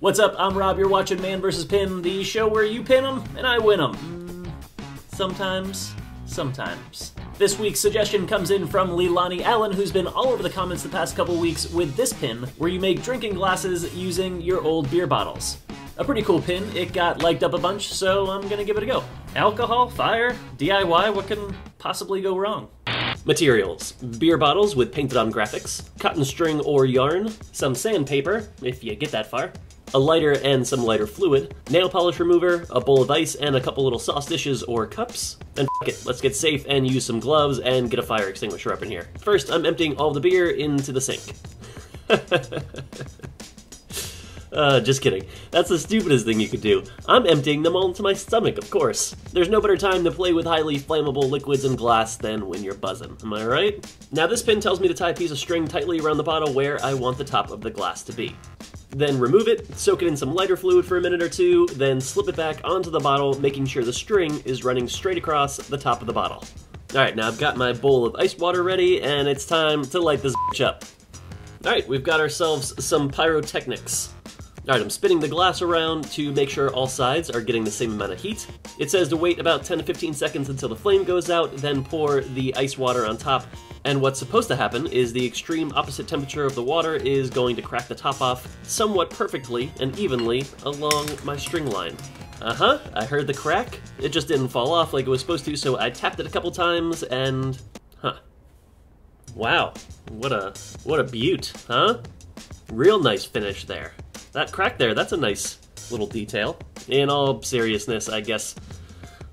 What's up? I'm Rob. You're watching Man vs. Pin, the show where you pin them and I win them. Sometimes, sometimes. This week's suggestion comes in from Leilani Allen, who's been all over the comments the past couple weeks with this pin, where you make drinking glasses using your old beer bottles. A pretty cool pin. It got liked up a bunch, so I'm gonna give it a go. Alcohol, fire, DIY, what can possibly go wrong? Materials beer bottles with painted on graphics, cotton string or yarn, some sandpaper, if you get that far, a lighter and some lighter fluid, nail polish remover, a bowl of ice, and a couple little sauce dishes or cups. And f it, let's get safe and use some gloves and get a fire extinguisher up in here. First, I'm emptying all the beer into the sink. Uh, just kidding. That's the stupidest thing you could do. I'm emptying them all into my stomach, of course. There's no better time to play with highly flammable liquids and glass than when you're buzzing, am I right? Now this pin tells me to tie a piece of string tightly around the bottle where I want the top of the glass to be. Then remove it, soak it in some lighter fluid for a minute or two, then slip it back onto the bottle, making sure the string is running straight across the top of the bottle. Alright, now I've got my bowl of ice water ready, and it's time to light this up. Alright, we've got ourselves some pyrotechnics. Alright, I'm spinning the glass around to make sure all sides are getting the same amount of heat. It says to wait about 10 to 15 seconds until the flame goes out, then pour the ice water on top. And what's supposed to happen is the extreme opposite temperature of the water is going to crack the top off somewhat perfectly and evenly along my string line. Uh-huh, I heard the crack. It just didn't fall off like it was supposed to, so I tapped it a couple times and... huh. Wow, what a... what a beaut, huh? Real nice finish there. That crack there, that's a nice little detail. In all seriousness, I guess...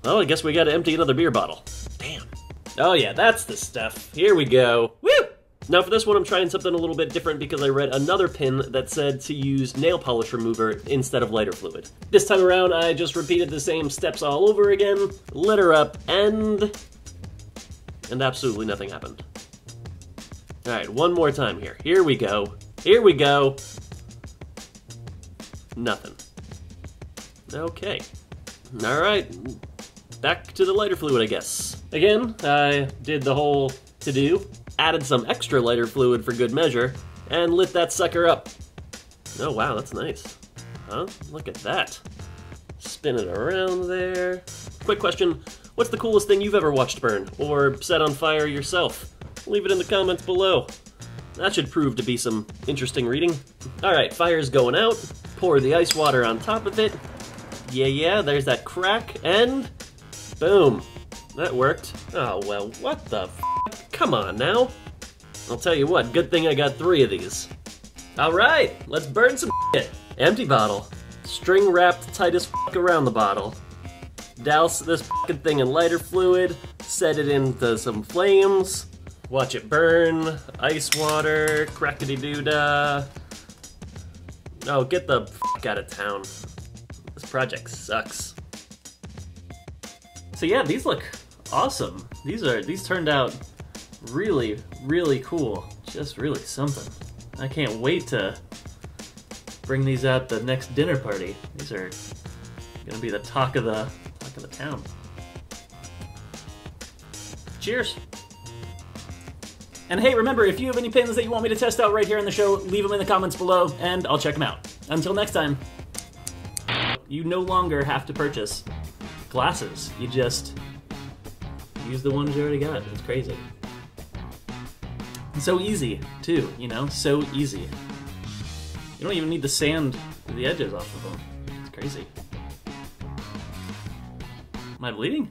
Well, I guess we gotta empty another beer bottle. Damn. Oh yeah, that's the stuff. Here we go. Woo! Now for this one, I'm trying something a little bit different because I read another pin that said to use nail polish remover instead of lighter fluid. This time around, I just repeated the same steps all over again, lit her up, and... And absolutely nothing happened. Alright, one more time here. Here we go. Here we go. Nothing. Okay. Alright. Back to the lighter fluid, I guess. Again, I did the whole to-do, added some extra lighter fluid for good measure, and lit that sucker up. Oh wow, that's nice. Huh? Look at that. Spin it around there. Quick question, what's the coolest thing you've ever watched burn, or set on fire yourself? Leave it in the comments below. That should prove to be some interesting reading. Alright, fire's going out. Pour the ice water on top of it. Yeah, yeah, there's that crack, and... Boom. That worked. Oh, well, what the? Come on now. I'll tell you what, good thing I got three of these. Alright, let's burn some shit. Empty bottle. String wrapped tight as around the bottle. Douse this fucking thing in lighter fluid. Set it into some flames. Watch it burn. Ice water. Crackety doo dah. Oh, get the f out of town. This project sucks. So yeah, these look awesome. These are these turned out really, really cool. Just really something. I can't wait to bring these out the next dinner party. These are gonna be the talk of the talk of the town. Cheers. And hey, remember, if you have any pins that you want me to test out right here on the show, leave them in the comments below, and I'll check them out. Until next time, you no longer have to purchase glasses. You just use the ones you already got. It's crazy. And so easy, too, you know? So easy. You don't even need to sand the edges off of them. It's crazy. Am I bleeding?